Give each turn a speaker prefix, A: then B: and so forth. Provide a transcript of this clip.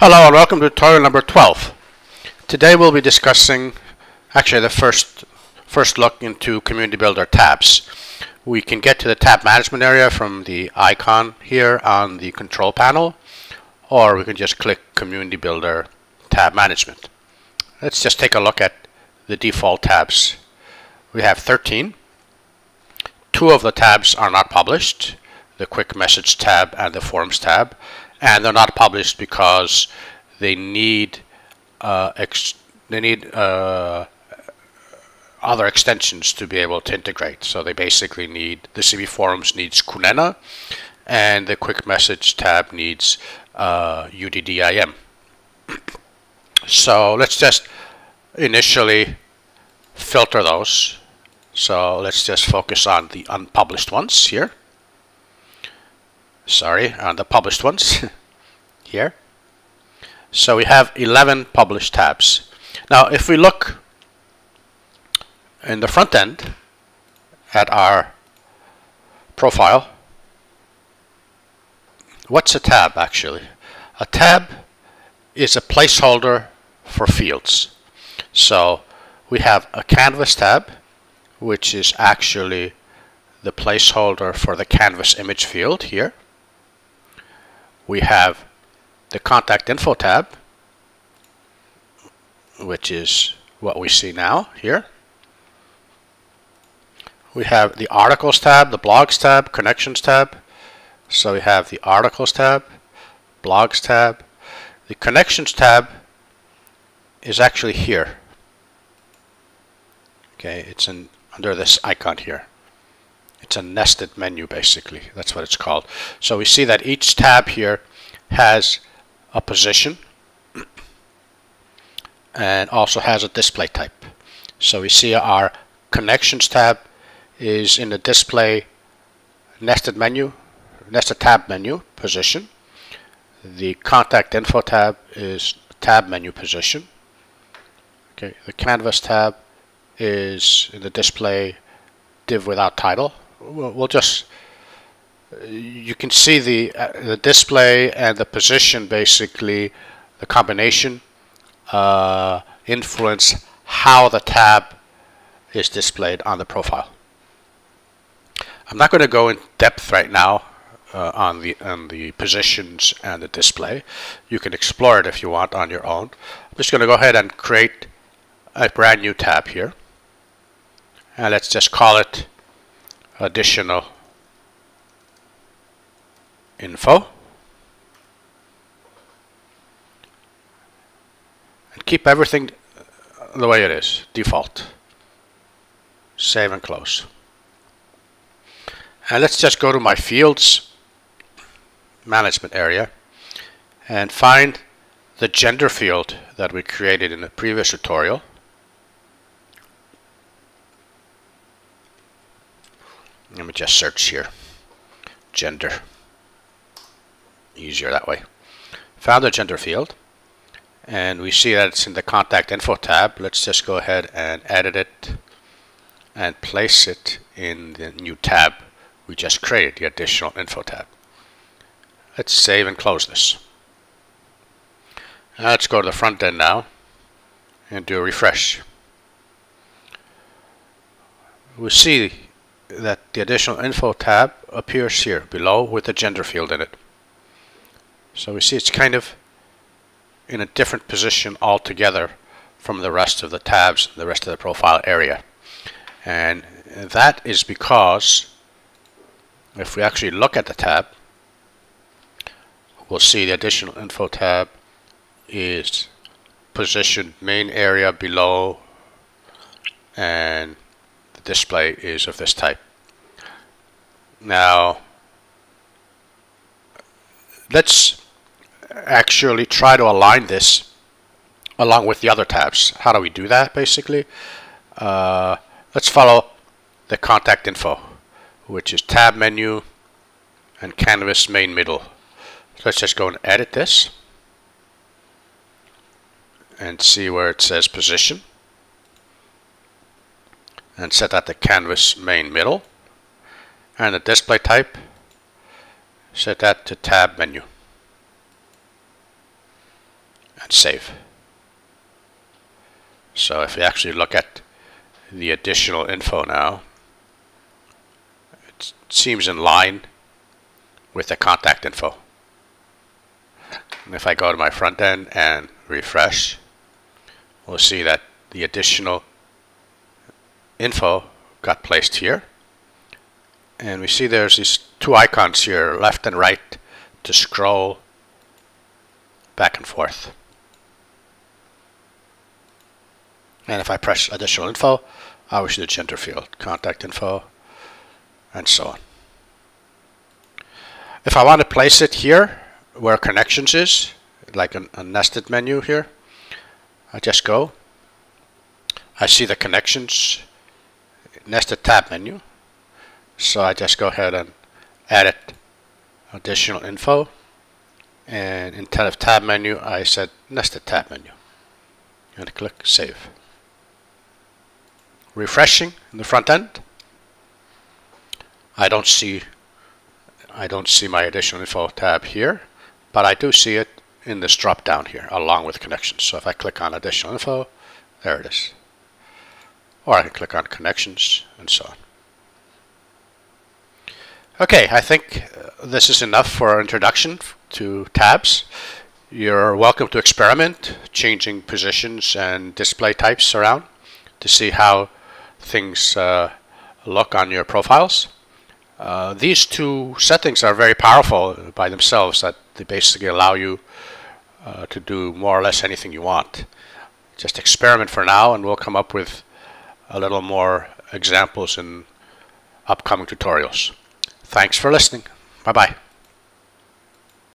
A: Hello and welcome to tutorial number 12. Today we'll be discussing actually the first first look into Community Builder tabs. We can get to the tab management area from the icon here on the control panel or we can just click Community Builder tab management. Let's just take a look at the default tabs. We have 13. Two of the tabs are not published, the quick message tab and the forums tab and they're not published because they need uh, they need uh, other extensions to be able to integrate. So they basically need the CB Forums needs Kunena, and the Quick Message tab needs uh, uddeIM. so let's just initially filter those. So let's just focus on the unpublished ones here sorry, on the published ones here. So we have 11 published tabs. Now if we look in the front end at our profile, what's a tab actually? A tab is a placeholder for fields. So we have a canvas tab, which is actually the placeholder for the canvas image field here we have the contact info tab, which is what we see now here. We have the articles tab, the blogs tab, connections tab. So we have the articles tab, blogs tab. The connections tab is actually here. Okay, it's in under this icon here. It's a nested menu basically. That's what it's called. So we see that each tab here has a position and also has a display type. So we see our connections tab is in the display nested menu, nested tab menu position. The contact info tab is tab menu position. Okay, the canvas tab is in the display div without title we'll, we'll just you can see the uh, the display and the position basically the combination uh, influence how the tab is displayed on the profile. I'm not going to go in depth right now uh, on the on the positions and the display. You can explore it if you want on your own. I'm just going to go ahead and create a brand new tab here. And let's just call it additional info. And keep everything the way it is default save and close. And let's just go to my fields management area and find the gender field that we created in the previous tutorial Let me just search here. Gender. Easier that way. Found the gender field. And we see that it's in the contact info tab. Let's just go ahead and edit it and place it in the new tab we just created, the additional info tab. Let's save and close this. Now let's go to the front end now and do a refresh. We see that the additional info tab appears here below with the gender field in it. So we see it's kind of in a different position altogether from the rest of the tabs, the rest of the profile area. And that is because if we actually look at the tab, we'll see the additional info tab is positioned main area below and display is of this type. Now, let's actually try to align this along with the other tabs. How do we do that basically? Uh, let's follow the contact info, which is tab menu and canvas main middle. So let's just go and edit this and see where it says position and set that to canvas main middle and the display type set that to tab menu and save. So if we actually look at the additional info now, it seems in line with the contact info. And if I go to my front end and refresh, we'll see that the additional info got placed here. And we see there's these two icons here, left and right, to scroll back and forth. And if I press additional info, I will see the gender field, contact info, and so on. If I want to place it here, where connections is, like a, a nested menu here, I just go. I see the connections nested tab menu. So I just go ahead and edit additional info. And instead of tab menu, I said nested tab menu. And click save refreshing in the front end. I don't see I don't see my additional info tab here, but I do see it in this drop down here along with connections. So if I click on additional info, there it is. Or I can click on connections and so on. Okay, I think uh, this is enough for our introduction to tabs. You're welcome to experiment changing positions and display types around to see how things uh, look on your profiles. Uh, these two settings are very powerful by themselves that they basically allow you uh, to do more or less anything you want. Just experiment for now and we'll come up with a little more examples in upcoming tutorials. Thanks for listening. Bye-bye.